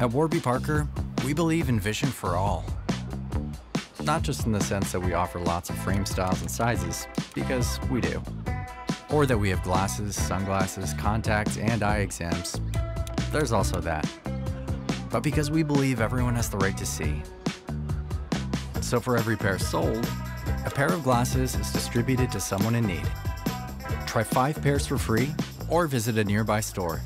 At Warby Parker, we believe in vision for all. Not just in the sense that we offer lots of frame styles and sizes, because we do. Or that we have glasses, sunglasses, contacts, and eye exams. There's also that. But because we believe everyone has the right to see. So for every pair sold, a pair of glasses is distributed to someone in need. Try five pairs for free or visit a nearby store